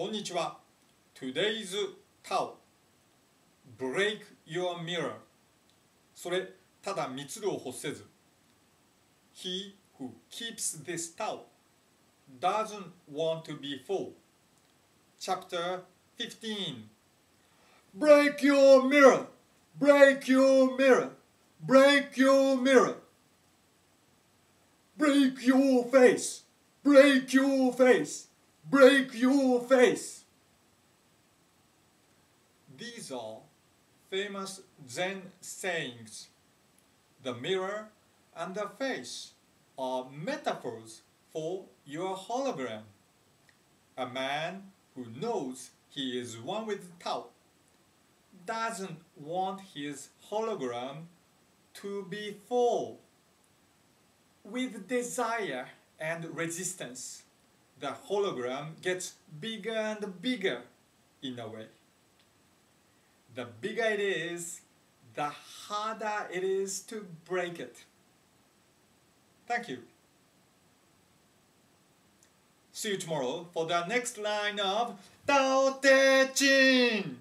こんにちは Today's Tao Break your mirror それただ密度を欲せず He who keeps this Tao doesn't want to be full Chapter 15 Break your mirror Break your mirror Break your mirror Break your face Break your face Break your face These are famous Zen sayings. The mirror and the face are metaphors for your hologram. A man who knows he is one with Tao doesn't want his hologram to be full. With desire and resistance, the hologram gets bigger and bigger in a way. The bigger it is, the harder it is to break it. Thank you. See you tomorrow for the next line of Tao Te Ching.